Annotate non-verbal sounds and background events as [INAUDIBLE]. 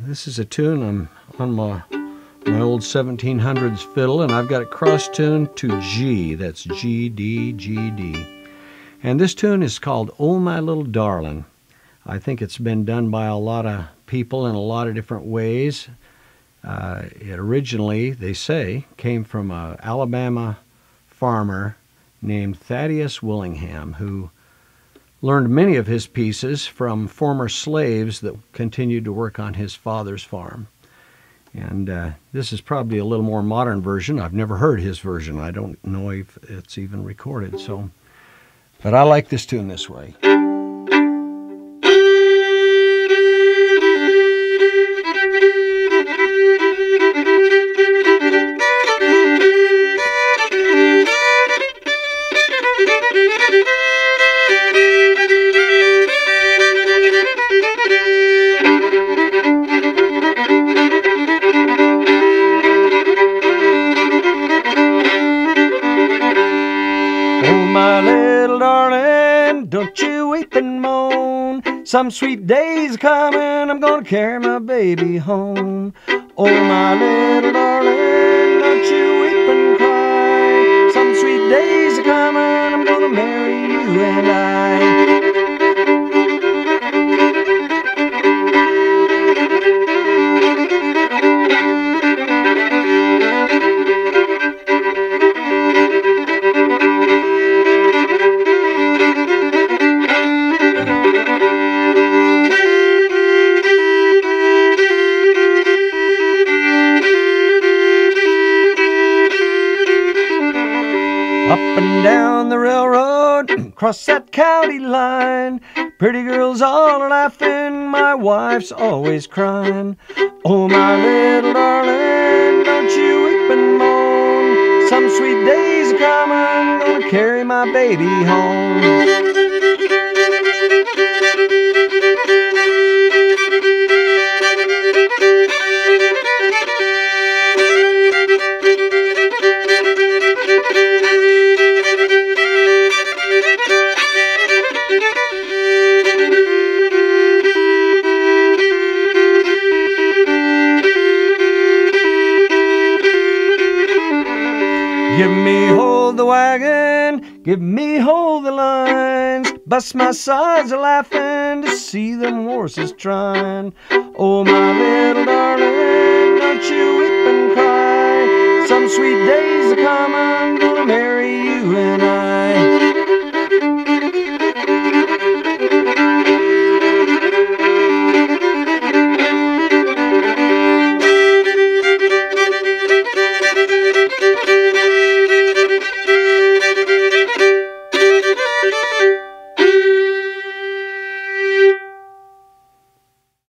this is a tune I'm on my my old 1700s fiddle, and I've got it cross tuned to G. That's G D G D. And this tune is called "Oh My Little Darling." I think it's been done by a lot of people in a lot of different ways. Uh, it originally, they say, came from a Alabama farmer named Thaddeus Willingham, who learned many of his pieces from former slaves that continued to work on his father's farm. And uh, this is probably a little more modern version. I've never heard his version. I don't know if it's even recorded. So, but I like this tune this way. Some sweet day's coming, I'm gonna carry my baby home. Oh, my little darling, don't you weep and cry. Some sweet day's coming, I'm gonna marry you and I. across [CLEARS THROAT] that county line. Pretty girls all laughing, my wife's always crying. Oh, my little darling, don't you weep and moan. Some sweet days are coming, gonna carry my baby home. Give me hold the wagon, give me hold the lines. Bust my sides a laughing to see them horses tryin'. Oh, my little darling, don't you weep and cry. Some sweet days are coming.